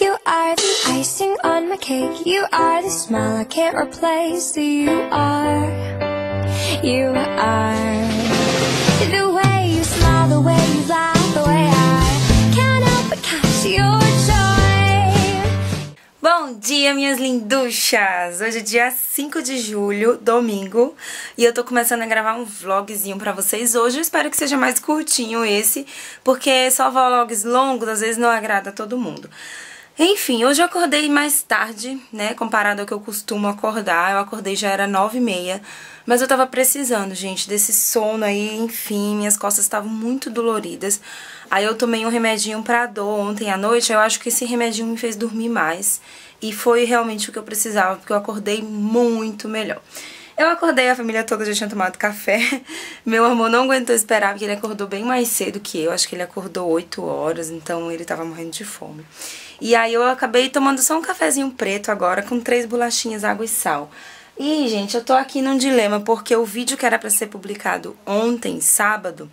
You are the icing on my cake. You are the smile I can't replace. You are, you are the way you smile, the way you laugh, the way I can't help but catch your joy. Bom dia, minhas linduchas! Hoje é dia 5 de julho, domingo, e eu tô começando a gravar um vlogzinho pra vocês hoje. Eu espero que seja mais curtinho esse, porque só vlogs longos às vezes não agrada a todo mundo. Enfim, hoje eu acordei mais tarde, né, comparado ao que eu costumo acordar. Eu acordei já era nove e meia, mas eu tava precisando, gente, desse sono aí, enfim, minhas costas estavam muito doloridas. Aí eu tomei um remedinho pra dor ontem à noite, eu acho que esse remedinho me fez dormir mais. E foi realmente o que eu precisava, porque eu acordei muito melhor. Eu acordei, a família toda já tinha tomado café. Meu amor não aguentou esperar, porque ele acordou bem mais cedo que eu. Acho que ele acordou 8 horas, então ele tava morrendo de fome. E aí eu acabei tomando só um cafezinho preto agora com três bolachinhas, água e sal. E, gente, eu tô aqui num dilema porque o vídeo que era pra ser publicado ontem, sábado,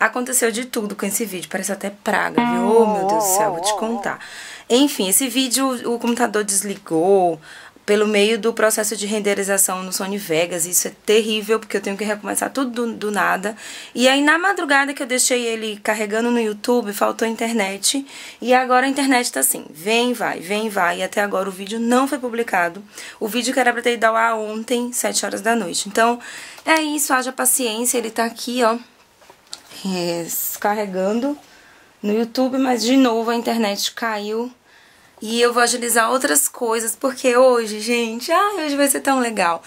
aconteceu de tudo com esse vídeo. Parece até praga, viu? Oh, meu Deus do céu, vou te contar. Enfim, esse vídeo o computador desligou, pelo meio do processo de renderização no Sony Vegas. Isso é terrível, porque eu tenho que recomeçar tudo do, do, nada. E aí, na madrugada que eu deixei ele carregando no YouTube, faltou internet. E agora a internet tá assim, vem, vai, vem, vai. E até agora o vídeo não foi publicado. O vídeo que era pra ter ido ao ar ontem, 7 horas da noite. Então, é isso, haja paciência. Ele tá aqui, ó, carregando no YouTube, mas de novo a internet caiu e eu vou agilizar outras coisas, porque hoje, gente, ah, hoje vai ser tão legal.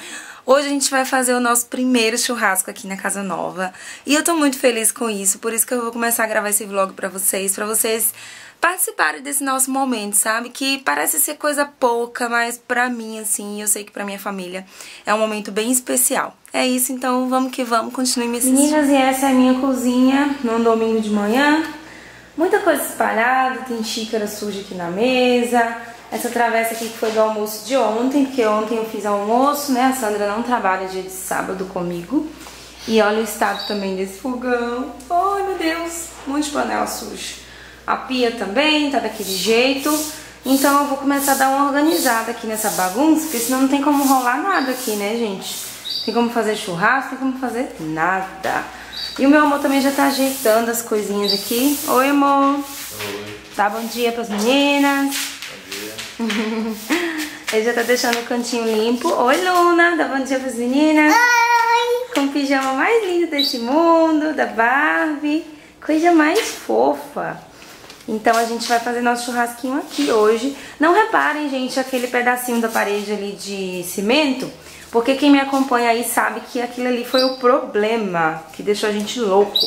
Hoje a gente vai fazer o nosso primeiro churrasco aqui na casa nova. E eu tô muito feliz com isso, por isso que eu vou começar a gravar esse vlog pra vocês, pra vocês participarem desse nosso momento, sabe? Que parece ser coisa pouca, mas pra mim, assim, eu sei que pra minha família é um momento bem especial. É isso, então vamos que vamos, continue me assistindo. Meninas, e essa é a minha cozinha num domingo de manhã. Muita coisa espalhada, tem xícara suja aqui na mesa. Essa travessa aqui que foi do almoço de ontem, porque ontem eu fiz almoço, né? A Sandra não trabalha dia de sábado comigo. E olha o estado também desse fogão. Ai, meu Deus, um de panela suja. A pia também tá daquele jeito. Então eu vou começar a dar uma organizada aqui nessa bagunça, porque senão não tem como rolar nada aqui, né, gente? Tem como fazer churrasco, tem como fazer nada. E o meu amor também já tá ajeitando as coisinhas aqui. Oi, amor. Oi. Tá, bom dia pras meninas. Bom dia. Ele já tá deixando o cantinho limpo. Oi, Luna. Dá bom dia pras meninas. Oi. Com o pijama mais lindo desse mundo, da Barbie. Coisa mais fofa. Então a gente vai fazer nosso churrasquinho aqui hoje. Não reparem, gente, aquele pedacinho da parede ali de cimento porque quem me acompanha aí sabe que aquilo ali foi o problema que deixou a gente louco.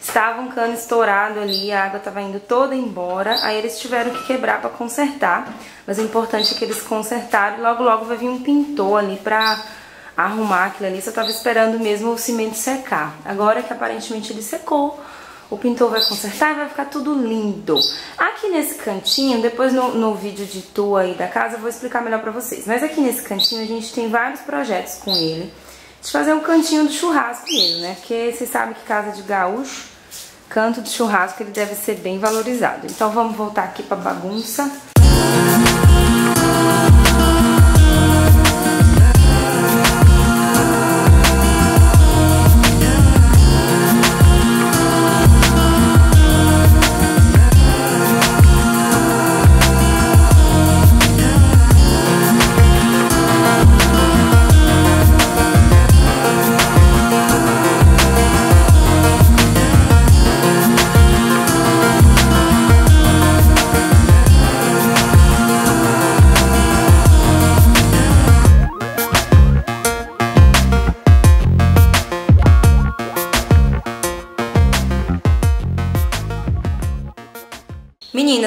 Estava um cano estourado ali, a água estava indo toda embora, aí eles tiveram que quebrar para consertar. Mas o importante é que eles consertaram e logo logo vai vir um pintor ali para arrumar aquilo ali. Só estava esperando mesmo o cimento secar. Agora que aparentemente ele secou, o pintor vai consertar e vai ficar tudo lindo. Aqui nesse cantinho, depois no, no vídeo de tour aí da casa eu vou explicar melhor pra vocês. Mas aqui nesse cantinho a gente tem vários projetos com ele. De fazer um cantinho do churrasco mesmo, né? Porque vocês sabem que casa de gaúcho, canto de churrasco, ele deve ser bem valorizado. Então vamos voltar aqui pra bagunça.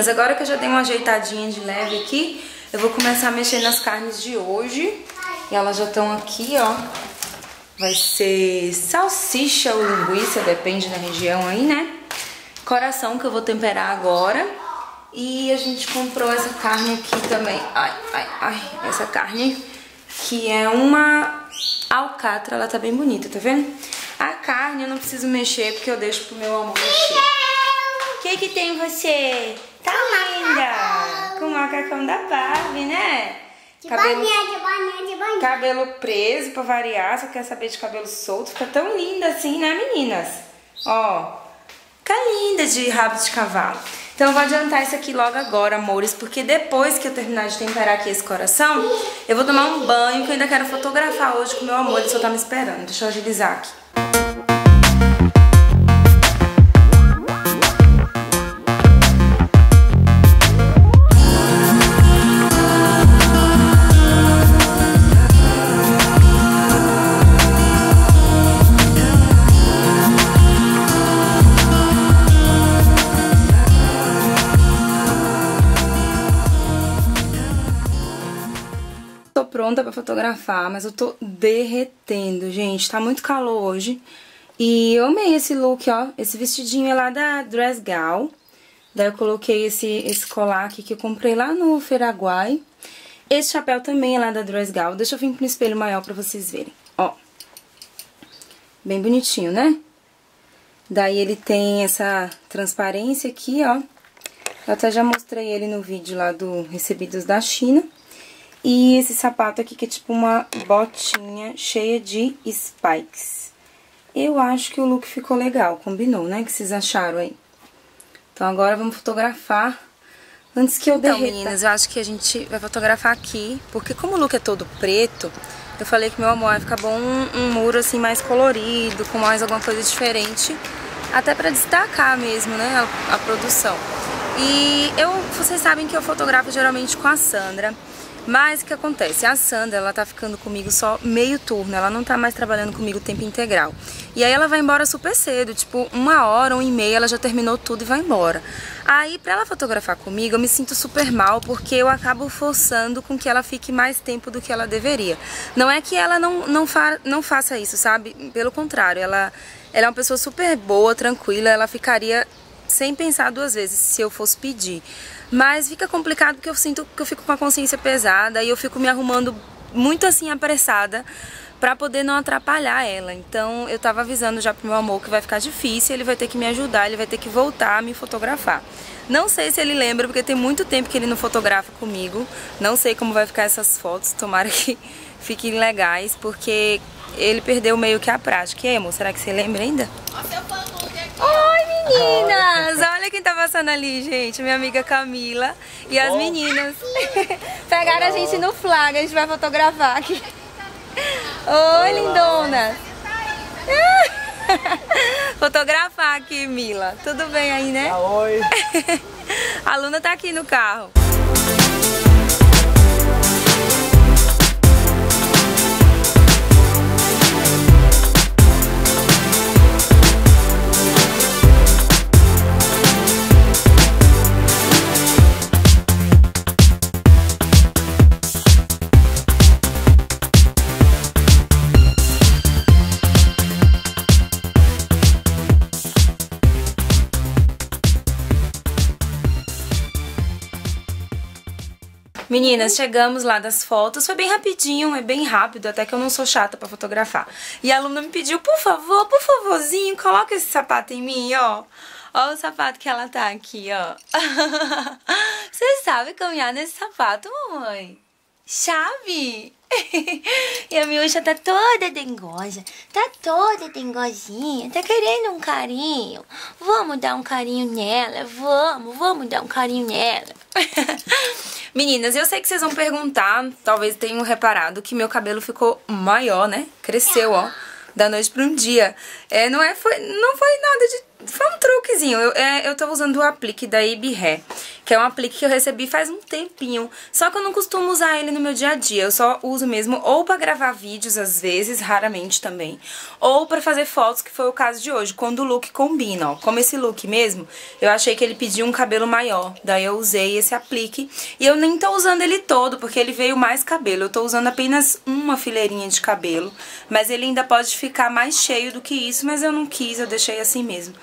Meninas, agora que eu já dei uma ajeitadinha de leve aqui, eu vou começar a mexer nas carnes de hoje. E elas já estão aqui, ó. Vai ser salsicha ou linguiça, depende da região aí, né? Coração que eu vou temperar agora. E a gente comprou essa carne aqui também. Ai, ai, ai. Essa carne que é uma alcatra. Ela tá bem bonita, tá vendo? A carne eu não preciso mexer porque eu deixo pro meu amor mexer. O que que tem você? Tá linda! Com uma macacão da Barbie, né? De bolinha, de bolinha, de cabelo preso pra variar, só quer saber de cabelo solto. Fica tão linda assim, né, meninas? Ó, fica linda de rabo de cavalo. Então eu vou adiantar isso aqui logo agora, amores, porque depois que eu terminar de temperar aqui esse coração, eu vou tomar um banho que eu ainda quero fotografar hoje com meu amor, ele só tá me esperando. Deixa eu agilizar aqui. Tô pronta pra fotografar, mas eu tô derretendo, gente. Tá muito calor hoje. E eu amei esse look, ó. Esse vestidinho é lá da Dress Gal. Daí eu coloquei esse, esse colar aqui que eu comprei lá no Feraguai. Esse chapéu também é lá da Dress Gal. Deixa eu vir pro espelho maior pra vocês verem. Ó. Bem bonitinho, né? Daí ele tem essa transparência aqui, ó. Eu até já mostrei ele no vídeo lá do Recebidos da China. E esse sapato aqui que é tipo uma botinha cheia de spikes. Eu acho que o look ficou legal, combinou, né? O que vocês acharam aí? Então agora vamos fotografar antes que eu então, derreta. meninas, eu acho que a gente vai fotografar aqui, porque como o look é todo preto, eu falei que meu amor vai ficar bom um, um muro assim mais colorido, com mais alguma coisa diferente, até pra destacar mesmo, né, a, a produção. E eu, vocês sabem que eu fotografo geralmente com a Sandra. Mas o que acontece? A Sandra, ela tá ficando comigo só meio turno, ela não tá mais trabalhando comigo tempo integral. E aí ela vai embora super cedo, tipo, uma hora, uma e meia, ela já terminou tudo e vai embora. Aí, pra ela fotografar comigo, eu me sinto super mal, porque eu acabo forçando com que ela fique mais tempo do que ela deveria. Não é que ela não, não, fa não faça isso, sabe? Pelo contrário, ela, ela é uma pessoa super boa, tranquila, ela ficaria sem pensar duas vezes se eu fosse pedir. Mas fica complicado porque eu sinto que eu fico com a consciência pesada e eu fico me arrumando muito assim apressada para poder não atrapalhar ela. Então eu tava avisando já pro meu amor que vai ficar difícil, ele vai ter que me ajudar, ele vai ter que voltar a me fotografar. Não sei se ele lembra, porque tem muito tempo que ele não fotografa comigo. Não sei como vai ficar essas fotos, tomara que fiquem legais, porque ele perdeu meio que a prática. E aí, amor, será que você lembra ainda? Oi, meninas! Olha quem tá passando ali, gente. Minha amiga Camila e as meninas. Pegaram a gente no flag, a gente vai fotografar aqui. Oi, lindona! Fotografar aqui, Mila. Tudo bem aí, né? Ah, oi! a Luna tá aqui no carro. Meninas, chegamos lá das fotos. Foi bem rapidinho, é bem rápido, até que eu não sou chata pra fotografar. E a aluna me pediu, por favor, por favorzinho, coloca esse sapato em mim, ó. Ó o sapato que ela tá aqui, ó. Você sabe caminhar nesse sapato, mamãe? Chave! e a Miúcha tá toda dengosa, tá toda dengosinha, tá querendo um carinho. Vamos dar um carinho nela, vamos, vamos dar um carinho nela. Meninas, eu sei que vocês vão perguntar, talvez tenham reparado que meu cabelo ficou maior, né? Cresceu, ó, da noite para um dia. É, não é, foi, não foi nada de foi um truquezinho. Eu, é, eu usando o aplique da Ibi Hair, que é um aplique que eu recebi faz um tempinho. Só que eu não costumo usar ele no meu dia a dia. Eu só uso mesmo ou pra gravar vídeos, às vezes, raramente também. Ou pra fazer fotos, que foi o caso de hoje, quando o look combina, ó. Como esse look mesmo, eu achei que ele pedia um cabelo maior. Daí eu usei esse aplique. E eu nem tô usando ele todo, porque ele veio mais cabelo. Eu tô usando apenas uma fileirinha de cabelo. Mas ele ainda pode ficar mais cheio do que isso, mas eu não quis, eu deixei assim mesmo.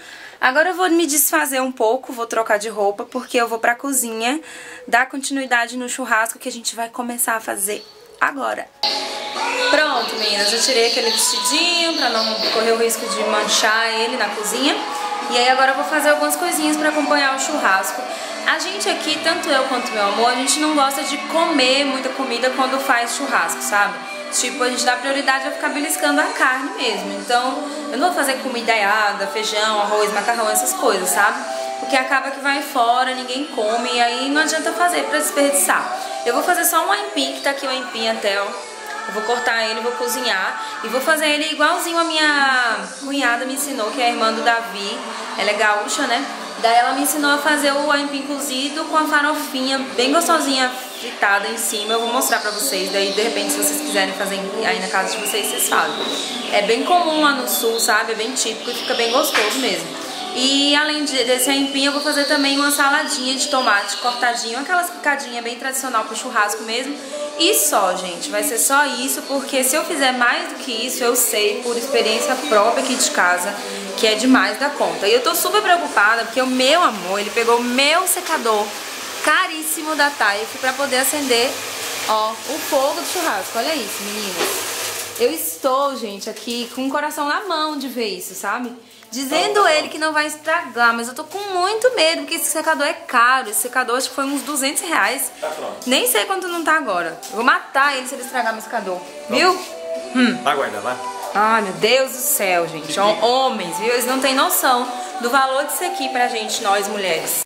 Agora eu vou me desfazer um pouco, vou trocar de roupa, porque eu vou pra cozinha dar continuidade no churrasco que a gente vai começar a fazer agora. Pronto, meninas, eu tirei aquele vestidinho pra não correr o risco de manchar ele na cozinha. E aí agora eu vou fazer algumas coisinhas pra acompanhar o churrasco. A gente aqui, tanto eu quanto meu amor, a gente não gosta de comer muita comida quando faz churrasco, sabe? Tipo, a gente dá prioridade a ficar beliscando a carne mesmo. Então, eu não vou fazer comida aiada, feijão, arroz, macarrão, essas coisas, sabe? Porque acaba que vai fora, ninguém come e aí não adianta fazer pra desperdiçar. Eu vou fazer só um aipim, que tá aqui o aipim até, ó. Eu vou cortar ele, vou cozinhar e vou fazer ele igualzinho a minha cunhada me ensinou, que é a irmã do Davi. Ela é gaúcha, né? Daí ela me ensinou a fazer o aipim cozido com a farofinha bem gostosinha fritada em cima. Eu vou mostrar pra vocês, daí de repente se vocês quiserem fazer aí na casa de vocês, vocês fazem. É bem comum lá no sul, sabe? É bem típico e fica bem gostoso mesmo. E além desse aipim, eu vou fazer também uma saladinha de tomate cortadinho, aquelas picadinhas bem tradicional pro churrasco mesmo. E só, gente, vai ser só isso, porque se eu fizer mais do que isso, eu sei por experiência própria aqui de casa, que é demais da conta. E eu tô super preocupada, porque o meu amor, ele pegou o meu secador caríssimo da Taif pra poder acender, ó, o fogo do churrasco. Olha isso, meninas. Eu estou, gente, aqui com o coração na mão de ver isso, sabe? Dizendo ele que não vai estragar, mas eu tô com muito medo, porque esse secador é caro. Esse secador acho que foi uns 200 reais. Tá pronto. Nem sei quanto não tá agora. Eu vou matar ele se ele estragar meu secador. Viu? Hum. Vai guardar, vai. Ai, meu Deus do céu, gente. Homens, viu? Eles não têm noção do valor disso aqui pra gente, nós mulheres.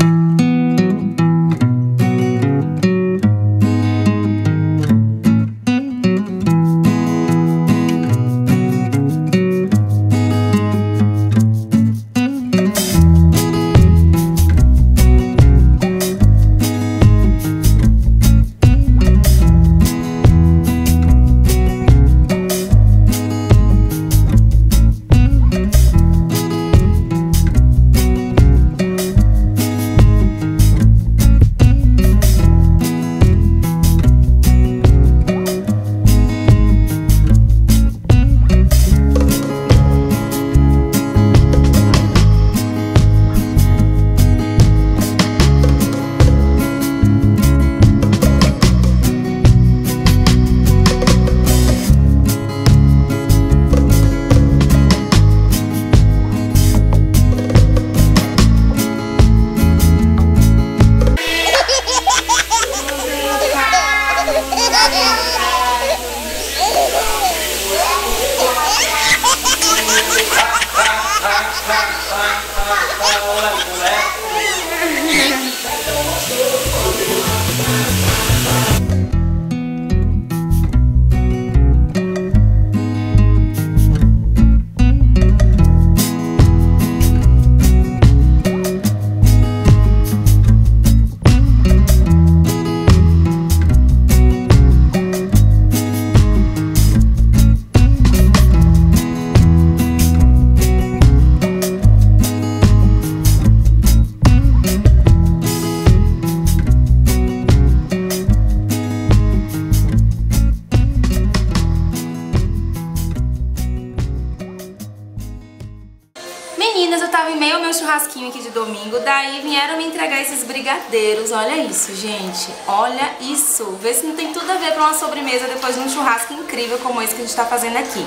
Vieram me entregar esses brigadeiros. Olha isso, gente. Olha isso. Vê se não tem tudo a ver pra uma sobremesa depois de um churrasco incrível como esse que a gente tá fazendo aqui.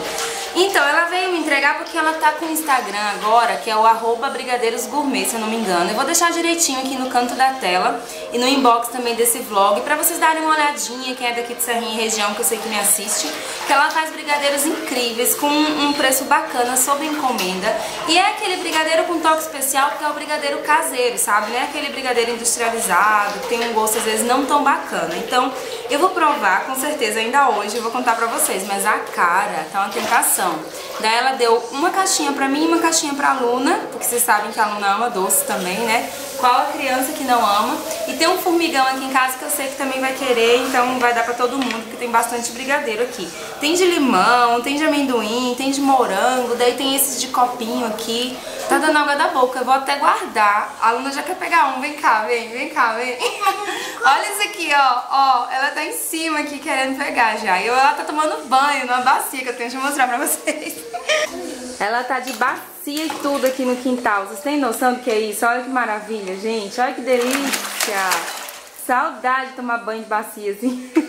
Então, ela veio me entregar porque ela tá com o Instagram agora, que é o arroba brigadeirosgourmet, se eu não me engano. Eu vou deixar direitinho aqui no canto da tela e no inbox também desse vlog, pra vocês darem uma olhadinha, quem é daqui de Serrinha e região, que eu sei que me assiste, que ela faz brigadeiros incríveis, com um preço bacana, sob encomenda. E é aquele brigadeiro com toque especial, porque é o brigadeiro caseiro, sabe? Não é aquele brigadeiro industrializado, que tem um gosto às vezes não tão bacana. Então, eu vou provar, com certeza, ainda hoje, eu vou contar pra vocês, mas a cara tá uma tentação. Daí ela deu uma caixinha pra mim e uma caixinha pra Luna, porque vocês sabem que a Luna ama doce também, né? Qual a criança que não ama? E tem um formigão aqui em casa que eu sei que também vai querer, então vai dar pra todo mundo, porque tem bastante brigadeiro aqui. Tem de limão, tem de amendoim, tem de morango, daí tem esses de copinho aqui. Tá dando água da boca, eu vou até guardar. A Luna já quer pegar um, vem cá, vem, vem cá, vem. Olha isso aqui, ó, ó, ela tá em cima aqui querendo pegar já. E ela tá tomando banho numa bacia que eu tenho que mostrar pra vocês. Ela tá de bacia e tudo aqui no quintal. Vocês têm noção do que é isso? Olha que maravilha, gente. Olha que delícia. Saudade de tomar banho de bacia assim.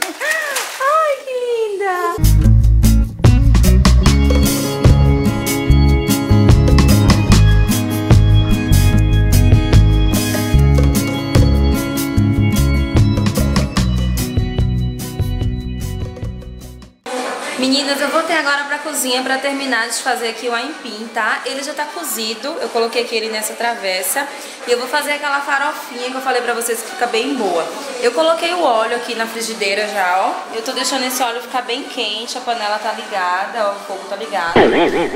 agora pra cozinha pra terminar de fazer aqui o aipim, tá? Ele já tá cozido, eu coloquei aqui ele nessa travessa e eu vou fazer aquela farofinha que eu falei pra vocês que fica bem boa. Eu coloquei o óleo aqui na frigideira já, ó. Eu tô deixando esse óleo ficar bem quente, a panela tá ligada, ó, o fogo tá ligado.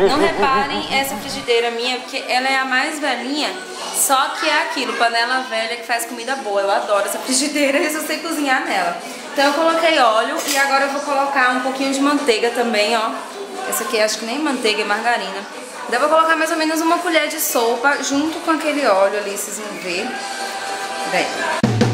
Não reparem essa frigideira minha, porque ela é a mais velhinha, só que é aquilo, panela velha que faz comida boa. Eu adoro essa frigideira e eu sei cozinhar nela. Então eu coloquei óleo e agora eu vou colocar um pouquinho de manteiga também, ó. Essa aqui acho que nem manteiga, é margarina. Daí eu vou colocar mais ou menos uma colher de sopa junto com aquele óleo ali, vocês vão ver. Vem.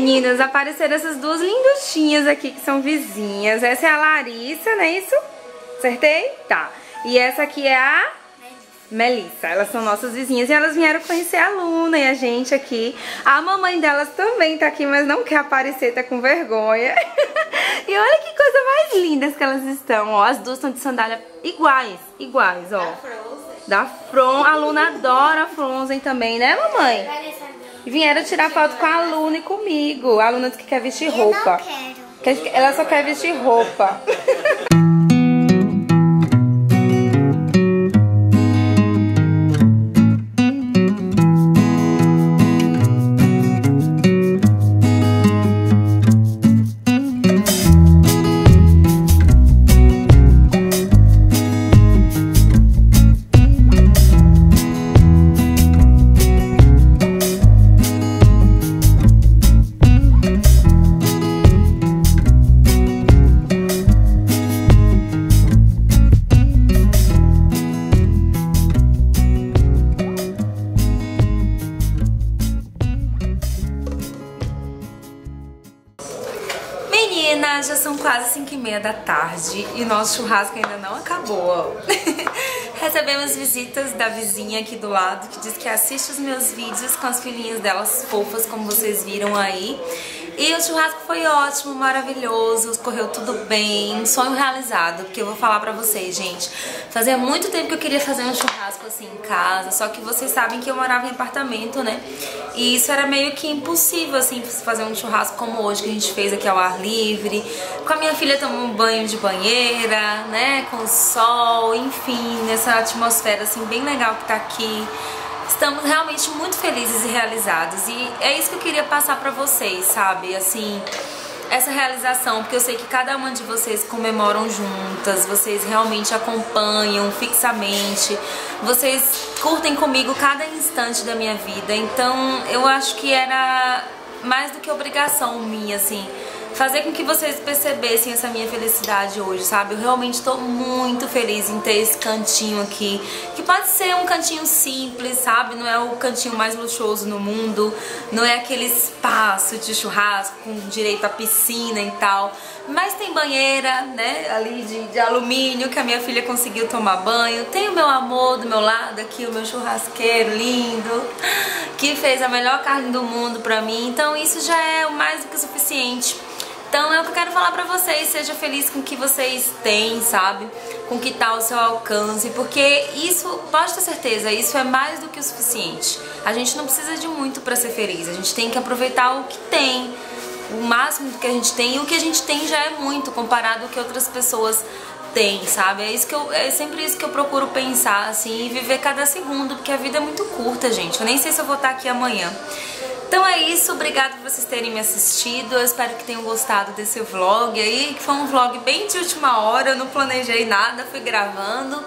Meninas, apareceram essas duas linduchinhas aqui que são vizinhas. Essa é a Larissa, não é isso? Acertei? Tá. E essa aqui é a Melissa. Elas são nossas vizinhas e elas vieram conhecer a Luna e a gente aqui. A mamãe delas também tá aqui, mas não quer aparecer, tá com vergonha. e olha que coisa mais lindas que elas estão, ó. As duas estão de sandália iguais, iguais, ó. Da Frozen. Da From. A Luna adora a Frozen também, né, mamãe? E vieram tirar foto com a aluna e comigo. A aluna disse que quer vestir roupa. Eu não quero. Ela só quer vestir roupa. Meninas, já são quase 5 e meia da tarde e nosso churrasco ainda não acabou. Recebemos visitas da vizinha aqui do lado que diz que assiste os meus vídeos com as filhinhas delas fofas, como vocês viram aí. E o churrasco foi ótimo, maravilhoso, correu tudo bem, um sonho realizado, porque eu vou falar pra vocês, gente, fazia muito tempo que eu queria fazer um churrasco assim em casa, só que vocês sabem que eu morava em apartamento, né? E isso era meio que impossível, assim, fazer um churrasco como hoje que a gente fez aqui ao ar livre, com a minha filha tomando um banho de banheira, né, com o sol, enfim, nessa atmosfera assim bem legal que tá aqui estamos realmente muito felizes e realizados. E é isso que eu queria passar pra vocês, sabe? Assim, essa realização, porque eu sei que cada uma de vocês comemoram juntas, vocês realmente acompanham fixamente, vocês curtem comigo cada instante da minha vida. Então, eu acho que era mais do que obrigação minha, assim, fazer com que vocês percebessem essa minha felicidade hoje, sabe? Eu realmente tô muito feliz em ter esse cantinho aqui, que pode ser um cantinho simples, sabe? Não é o cantinho mais luxuoso no mundo, não é aquele espaço de churrasco com direito à piscina e tal, mas tem banheira, né, ali de, de alumínio que a minha filha conseguiu tomar banho, tem o meu amor do meu lado aqui, o meu churrasqueiro lindo, que fez a melhor carne do mundo pra mim, então isso já é o mais do que suficiente então é o que eu quero falar pra vocês, seja feliz com o que vocês têm, sabe? Com o que tá ao seu alcance, porque isso, pode ter certeza, isso é mais do que o suficiente. A gente não precisa de muito pra ser feliz, a gente tem que aproveitar o que tem, o máximo do que a gente tem, e o que a gente tem já é muito comparado ao que outras pessoas têm, sabe? É, isso que eu, é sempre isso que eu procuro pensar, assim, e viver cada segundo, porque a vida é muito curta, gente. Eu nem sei se eu vou estar aqui amanhã. Então é isso, obrigada por vocês terem me assistido. Eu espero que tenham gostado desse vlog aí, que foi um vlog bem de última hora, eu não planejei nada, fui gravando.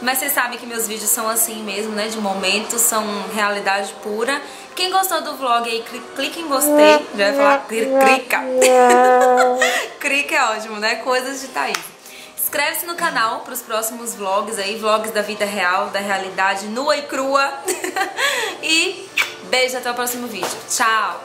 Mas vocês sabem que meus vídeos são assim mesmo, né? De momento, são realidade pura. Quem gostou do vlog aí, clique em gostei. Já vai falar clica. clica é ótimo, né? Coisas de Thaís. Inscreve-se no canal para os próximos vlogs aí, vlogs da vida real, da realidade nua e crua. e beijo até o próximo vídeo. Tchau!